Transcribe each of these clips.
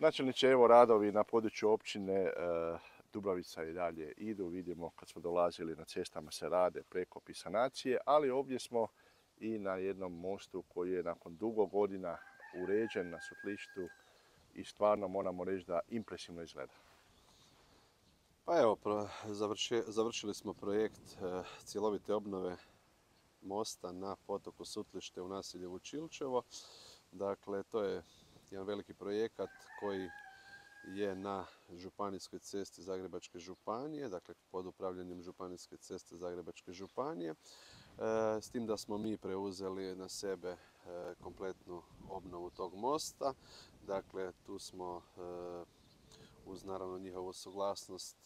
Načelniče, evo radovi na području općine e, Dubravica i dalje idu. Vidimo kad smo dolazili na cestama se rade preko sanacije, ali ovdje smo i na jednom mostu koji je nakon dugo godina uređen na sutlištu i stvarno moramo reći da impresivno izgleda. Pa evo, završili smo projekt e, cjelovite obnove mosta na potoku Sutlište u naselju Vučilčevo. Dakle, to je jedan veliki koji je na županijskoj cesti Zagrebačke županije, dakle pod upravljanjem županijske ceste Zagrebačke županije, e, s tim da smo mi preuzeli na sebe e, kompletnu obnovu tog mosta. Dakle, tu smo e, uz naravno njihovu suglasnost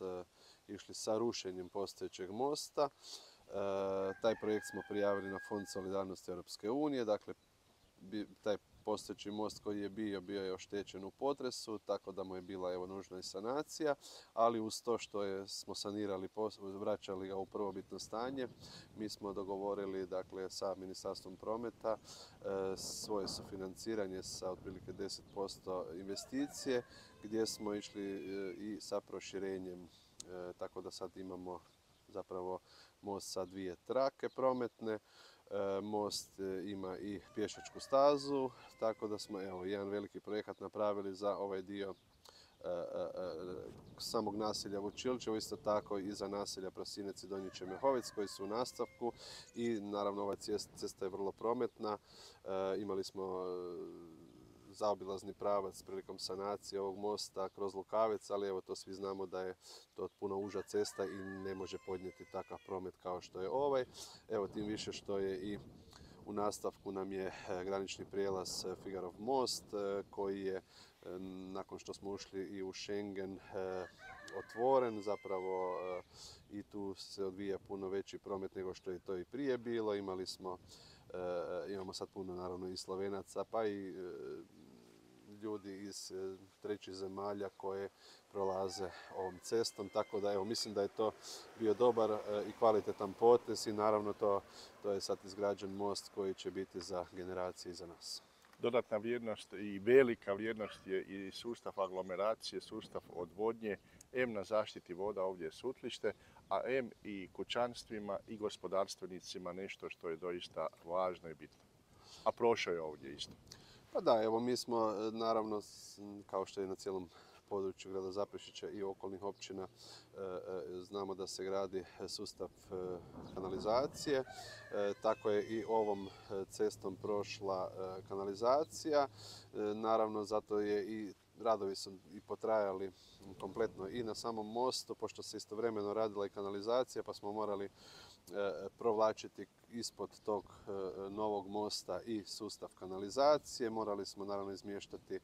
išli sa rušenjem postojećeg mosta. Taj projekt smo prijavili na Fond solidarnosti Europske unije, dakle taj postojeći most koji je bio, bio je oštećen u potresu, tako da mu je bila evo nužna i sanacija, ali uz to što je, smo sanirali, vraćali ga u prvobitno stanje, mi smo dogovorili dakle, sa Ministarstvom prometa e, svoje sufinanciranje sa otprilike 10% investicije, gdje smo išli e, i sa proširenjem, e, tako da sad imamo zapravo most sa dvije trake prometne, most e, ima i pješačku stazu, tako da smo evo, jedan veliki projekat napravili za ovaj dio e, samog naselja Vučilčevo, isto tako i za naselja Prosinec i Donji Čemehovec koji su u nastavku i naravno ova cesta je vrlo prometna. Imali smo zaobilazni pravac prilikom sanacije ovog mosta kroz Lukavec, ali evo to svi znamo da je to puno uža cesta i ne može podnijeti takav promet kao što je ovaj. Evo tim više što je i u nastavku nam je e, granični prijelaz e, Figarov most e, koji je nakon što smo ušli i u Schengen otvoren zapravo i tu se odvija puno veći promet nego što je to i prije bilo. Imali smo imamo sad puno naravno i Slovenaca pa i ljudi iz e, trećih zemalja koje prolaze ovom cestom, tako da evo mislim da je to bio dobar e, i kvalitetan potez i naravno to, to je sad izgrađen most koji će biti za generacije iza nas. Dodatna vrijednost i velika vrijednost je i sustav aglomeracije, sustav odvodnje, M na zaštiti voda ovdje je sutlište, a M i kućanstvima i gospodarstvenicima nešto što je doista važno i bitno. A prošao je ovdje isto. Pa da, evo mi smo e, naravno, kao što je na cijelom području grada Zaprešića i okolnih općina e, e, znamo da se gradi sustav kanalizacije. Tako je i ovom cestom prošla kanalizacija. Naravno, zato je i radovi su i potrajali kompletno i na samom mostu, pošto se istovremeno radila i kanalizacija, pa smo morali provlačiti ispod tog e, novog mosta i sustav kanalizacije. Morali smo naravno izmještati e,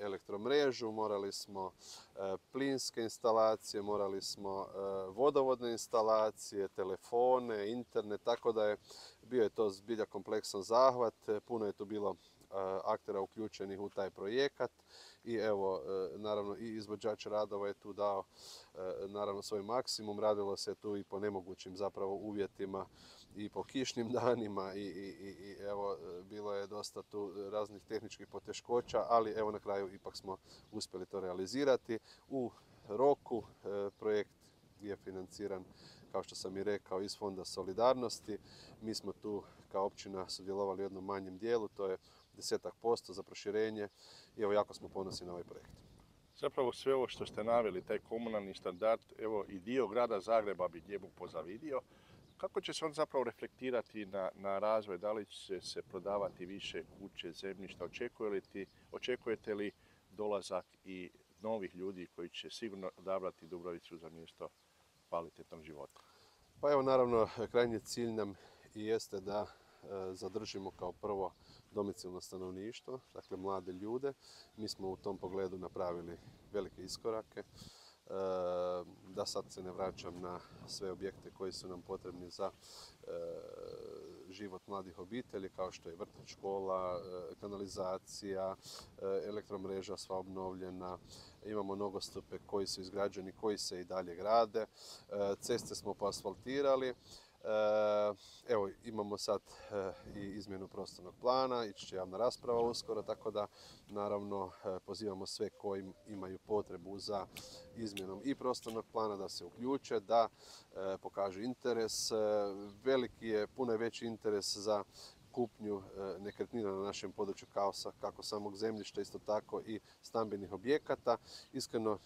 elektromrežu, morali smo plinske instalacije, morali smo vodovodne instalacije, telefone, internet, tako da je bio je to zbilja kompleksan zahvat. Puno je tu bilo aktera uključenih u taj projekat. I evo naravno i izvođač radova je tu dao naravno svoj maksimum. Radilo se tu i po nemogućim zapravo uvjetima i po kišnim danima. I, i, evo bilo je dosta tu raznih tehničkih poteškoća ali evo na kraju ipak smo uspjeli to realizirati. U roku projekt je financiran kao što sam i rekao iz Fonda solidarnosti. Mi smo tu kao općina sudjelovali u jednom manjem dijelu to je desetak posto za proširenje i evo jako smo ponosni na ovaj projekt. Zapravo sve ovo što ste naveli, taj komunalni standard, evo i dio grada Zagreba bi njemu pozavidio. Kako će se on zapravo reflektirati na, na razvoj? Da li će se prodavati više kuće, zemljišta? Očekujete li, očekujete li dolazak i novih ljudi koji će sigurno odabrati Dubrovicu za mjesto kvalitetnog života? Pa evo naravno krajnji cilj nam i jeste da zadržimo kao prvo domicilno stanovništvo, dakle mlade ljude. Mi smo u tom pogledu napravili velike iskorake. E, da sad se ne vraćam na sve objekte koji su nam potrebni za e, život mladih obitelji kao što je vrtić, škola, kanalizacija, elektromreža sva obnovljena, imamo nogostupe koji su izgrađeni, koji se i dalje grade, ceste smo poasfaltirali, Evo, imamo sad e, i izmjenu prostornog plana, ići će javna rasprava uskoro, tako da naravno e, pozivamo sve koji imaju potrebu za izmjenom i prostornog plana da se uključe, da pokažu interes. Veliki je, puno je veći interes za kupnju nekretnina na našem području kao kako samog zemljišta, isto tako i stambenih objekata. Iskreno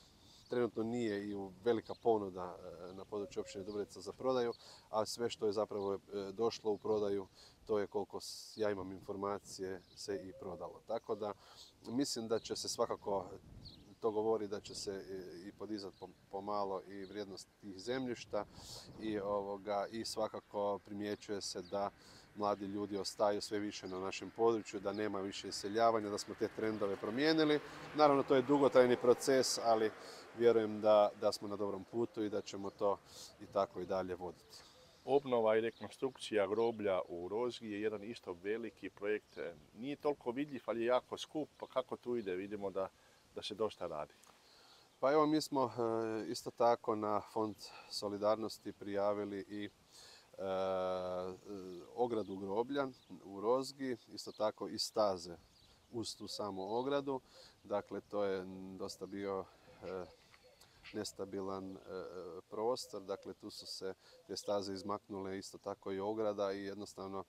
trenutno nije i velika ponuda e, na području općine Dubreca za prodaju, a sve što je zapravo e, došlo u prodaju, to je koliko ja imam informacije se i prodalo. Tako da mislim da će se svakako to govori da će se e, i podizati pomalo i vrijednost tih zemljišta i, ovoga, i svakako primjećuje se da mladi ljudi ostaju sve više na našem području, da nema više iseljavanja, da smo te trendove promijenili. Naravno, to je dugotrajni proces, ali vjerujem da, da smo na dobrom putu i da ćemo to i tako i dalje voditi. Obnova i rekonstrukcija groblja u Rozgi je jedan isto veliki projekt. Nije toliko vidljiv, ali je jako skup. Pa kako tu ide? Vidimo da, da se dosta radi. Pa evo mi smo e, isto tako na Fond solidarnosti prijavili i ogradu groblja u Rozgi, isto tako i staze uz tu samu ogradu. Dakle, to je dosta bio e, nestabilan prostor, dakle tu su se te staze izmaknule isto tako i ograda i jednostavno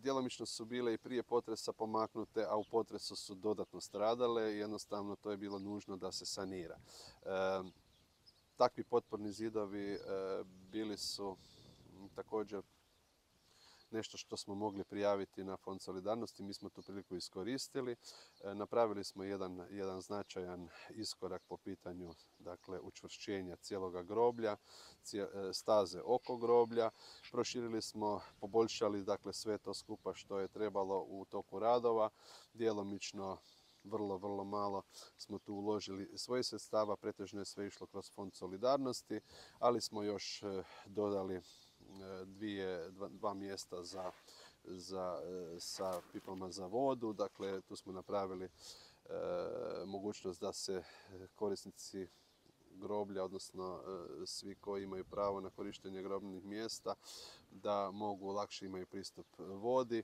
djelomično su bile i prije potresa pomaknute, a u potresu su dodatno stradale i jednostavno to je bilo nužno da se sanira. Takvi potporni zidovi bili su također nešto što smo mogli prijaviti na Fond solidarnosti. Mi smo tu priliku iskoristili. E, napravili smo jedan, jedan značajan iskorak po pitanju dakle, učvršćenja cijeloga groblja, e, staze oko groblja. Proširili smo, poboljšali dakle, sve to skupa što je trebalo u toku radova. Djelomično vrlo, vrlo malo smo tu uložili svoje sredstava, pretežno je sve išlo kroz fond solidarnosti, ali smo još e, dodali dvije, dva, mjesta za, za, e, sa pipama za vodu. Dakle, tu smo napravili e, mogućnost da se korisnici groblja, odnosno svi koji imaju pravo na korištenje grobnih mjesta, da mogu lakše imaju pristup vodi,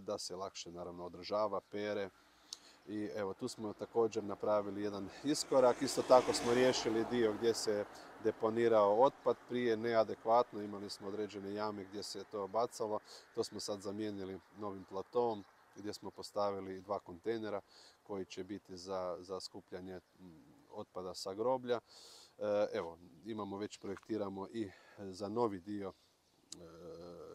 da se lakše naravno održava, pere, i evo tu smo također napravili jedan iskorak. Isto tako smo riješili dio gdje se deponirao otpad prije neadekvatno. Imali smo određene jame gdje se to bacalo. To smo sad zamijenili novim platom gdje smo postavili dva kontejnera koji će biti za, za skupljanje otpada sa groblja. E, evo, imamo već projektiramo i za novi dio e,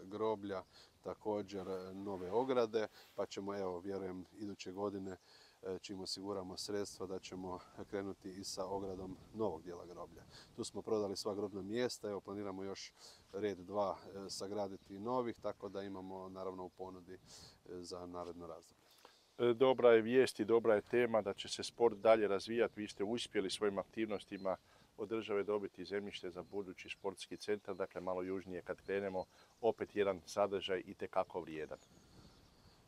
groblja također nove ograde, pa ćemo, evo, vjerujem, iduće godine e, čim osiguramo sredstva da ćemo krenuti i sa ogradom novog dijela groblja. Tu smo prodali sva grobna mjesta, evo planiramo još red dva e, sagraditi novih, tako da imamo naravno u ponudi e, za naredno razdoblje. Dobra je vijest i dobra je tema da će se sport dalje razvijati. Vi ste uspjeli svojim aktivnostima od države dobiti zemljište za budući športski centar, dakle malo južnije kad krenemo, opet jedan sadržaj i tekako vrijedan.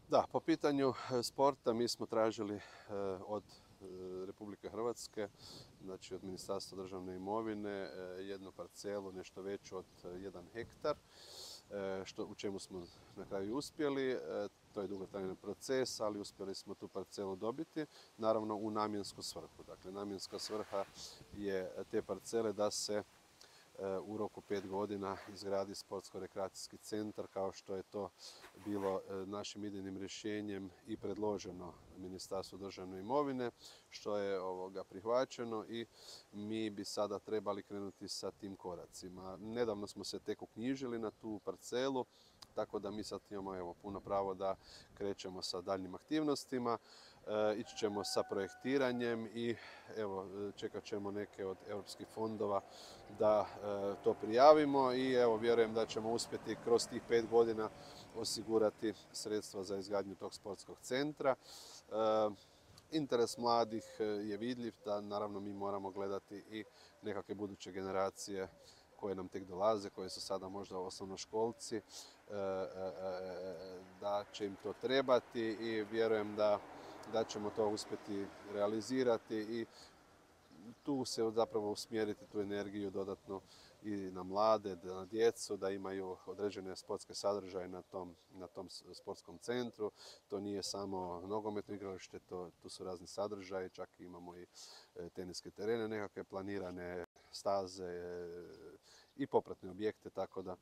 Da, po pitanju e, sporta mi smo tražili e, od e, Republike Hrvatske, znači od Ministarstva državne imovine, jednu parcelu, nešto veću od jedan hektar, što, u čemu smo na kraju uspjeli. To je dugotrajan proces, ali uspjeli smo tu parcelu dobiti, naravno u namjensku svrhu. Dakle, namjenska svrha je te parcele da se u roku pet godina izgradi sportsko-rekreacijski centar kao što je to bilo e, našim idejnim rješenjem i predloženo Ministarstvu državne imovine, što je ovoga prihvaćeno i mi bi sada trebali krenuti sa tim koracima. Nedavno smo se tek uknjižili na tu parcelu, tako da mi sad imamo evo, puno pravo da krećemo sa daljnim aktivnostima. E, ići ćemo sa projektiranjem i evo čekat ćemo neke od europskih fondova da e, to prijavimo i evo vjerujem da ćemo uspjeti kroz tih pet godina osigurati sredstva za izgradnju tog sportskog centra. Interes mladih je vidljiv, da naravno mi moramo gledati i nekakve buduće generacije koje nam tek dolaze, koje su sada možda osnovnoškolci, da će im to trebati i vjerujem da da ćemo to uspjeti realizirati i tu se zapravo usmjeriti tu energiju dodatno i na mlade, na djecu, da imaju određene sportske sadržaje na tom, na tom sportskom centru. To nije samo nogometno igralište, to, tu su razni sadržaji, čak imamo i e, teniske terene, nekakve planirane staze e, i popratne objekte, tako da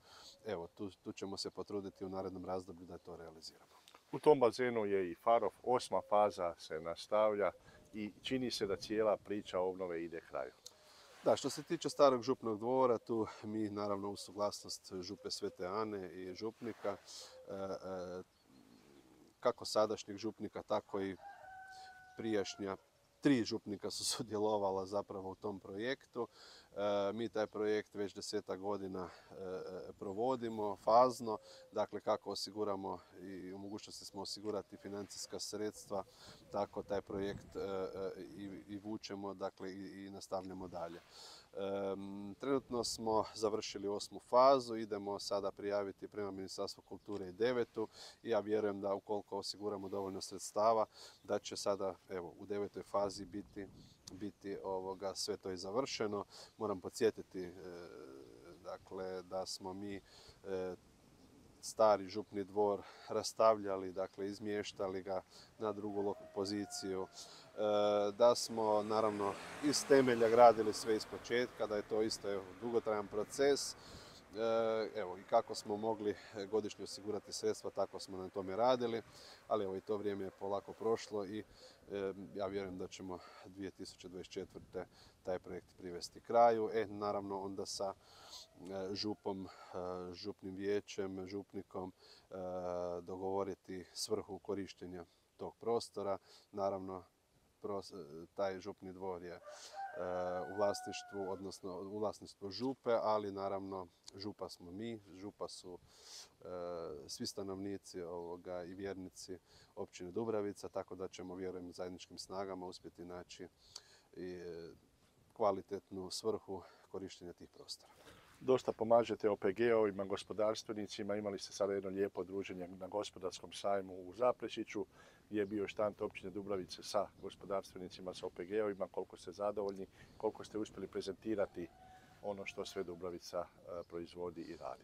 evo, tu, tu ćemo se potruditi u narednom razdoblju da to realiziramo. U tom bazenu je i Farov, osma faza se nastavlja i čini se da cijela priča obnove ide kraju. Da, što se tiče starog župnog dvora, tu mi naravno u suglasnost župe Svete Ane i župnika, e, e, kako sadašnjeg župnika, tako i prijašnja tri župnika su sudjelovala zapravo u tom projektu. E, mi taj projekt već deseta godina e, e, provodimo fazno, dakle kako osiguramo i u mogućnosti smo osigurati financijska sredstva, tako taj projekt i vučemo dakle, i nastavljamo dalje. Trenutno smo završili osmu fazu, idemo sada prijaviti prema Ministarstvu kulture i devetu i ja vjerujem da ukoliko osiguramo dovoljno sredstava da će sada evo, u devetoj fazi biti, biti ovoga, sve to i završeno. Moram podsjetiti e, dakle, da smo mi e, stari župni dvor rastavljali, dakle izmještali ga na drugu poziciju, e, da smo naravno iz temelja gradili sve iz početka, da je to isto dugotrajan proces. E, evo i kako smo mogli godišnje osigurati sredstva, tako smo na tome radili, ali evo i to vrijeme je polako prošlo i e, ja vjerujem da ćemo 2024. taj projekt privesti kraju. E, naravno onda sa e, župom, župnim vijećem, župnikom dogovoriti svrhu korištenja tog prostora. Naravno, taj župni dvor je u vlasništvu, odnosno u vlasništvu župe, ali naravno župa smo mi, župa su e, svi stanovnici ovoga i vjernici općine Dubravica, tako da ćemo vjerujem zajedničkim snagama uspjeti naći i e, kvalitetnu svrhu korištenja tih prostora dosta pomažete OPG-ovima, gospodarstvenicima. Imali ste sada jedno lijepo druženje na gospodarskom sajmu u Zaprešiću gdje je bio štant općine Dubravice sa gospodarstvenicima, sa OPG-ovima. Koliko ste zadovoljni, koliko ste uspjeli prezentirati ono što sve Dubravica e, proizvodi i radi?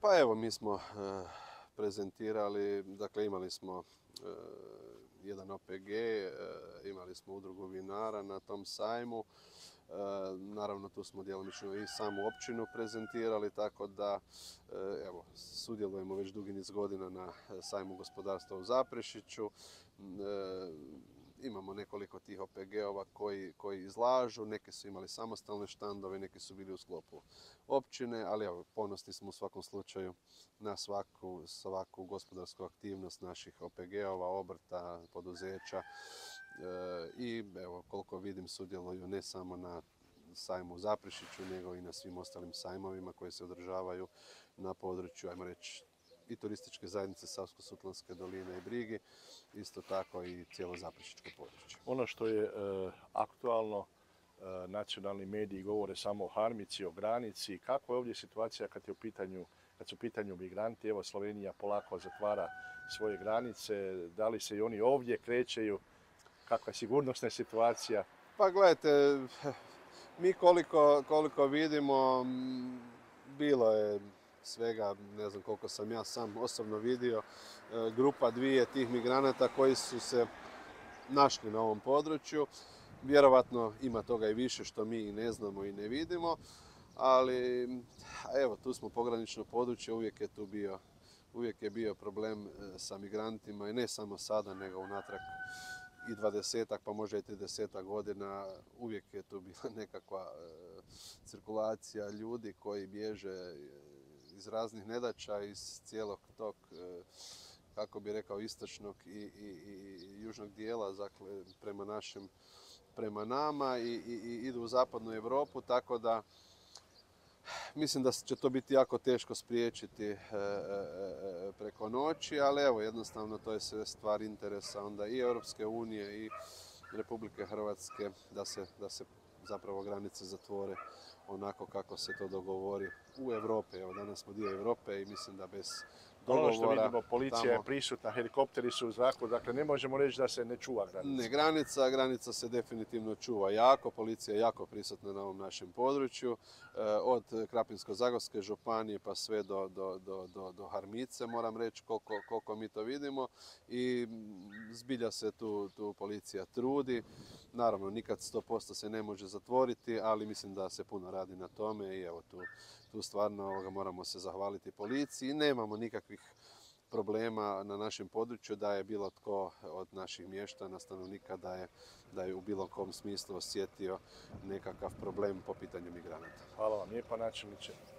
Pa evo, mi smo e, prezentirali, dakle imali smo e, jedan OPG, imali smo udrugu vinara na tom sajmu. Naravno tu smo djelomično i samu općinu prezentirali, tako da evo, sudjelujemo već dugi niz godina na sajmu gospodarstva u Zaprešiću. Imamo nekoliko tih OPG-ova koji, koji izlažu, neki su imali samostalne štandove, neki su bili u sklopu općine, ali evo, ponosni smo u svakom slučaju na svaku, svaku gospodarsku aktivnost naših OPG-ova, obrta, poduzeća i evo koliko vidim sudjeluju ne samo na sajmu u Zaprešiću nego i na svim ostalim sajmovima koji se održavaju na području, ajmo reći, i turističke zajednice Savsko-Sutlanske doline i Brigi, isto tako i cijelo zaprešičko područje. Ono što je e, aktualno, e, nacionalni mediji govore samo o harmici, o granici. Kako je ovdje situacija kad, je u pitanju, kad su u pitanju migranti? Evo Slovenija polako zatvara svoje granice. Da li se i oni ovdje krećeju? kakva je sigurnosna situacija? Pa gledajte, mi koliko, koliko vidimo, bilo je svega, ne znam koliko sam ja sam osobno vidio, e, grupa dvije tih migranata koji su se našli na ovom području. Vjerovatno ima toga i više što mi i ne znamo i ne vidimo, ali evo tu smo pogranično područje, uvijek je tu bio, uvijek je bio problem e, sa migrantima i ne samo sada nego unatrag i dvadesetak pa možda i tridesetak godina uvijek je tu bila nekakva e, cirkulacija ljudi koji bježe iz raznih nedaća, iz cijelog tog, e, kako bi rekao, istočnog i, južnog dijela, dakle, prema našem, prema nama i, i idu u zapadnu Europu, tako da Mislim da će to biti jako teško spriječiti e, e, preko noći, ali evo jednostavno to je sve stvar interesa onda i Europske unije i Republike Hrvatske da se, da se zapravo granice zatvore onako kako se to dogovori u Europi. Evo danas smo dio Europe i mislim da bez Ono što dogovora. vidimo, policija je prisutna, helikopteri su u zraku, dakle ne možemo reći da se ne čuva granica. Ne, granica, granica se definitivno čuva jako, policija je jako prisutna na ovom našem području, od Krapinsko-zagorske županije pa sve do, do, do, do, Harmice, moram reći koliko, koliko mi to vidimo i zbilja se tu, tu policija trudi. Naravno, nikad 100% se ne može zatvoriti, ali mislim da se puno radi na tome i evo tu, tu stvarno ovoga, moramo se zahvaliti policiji. Nemamo nikakvih problema na našem području da je bilo tko od naših mještana, stanovnika da je, da je u bilo kom smislu osjetio nekakav problem po pitanju migranata. Hvala vam lijepa načelniče.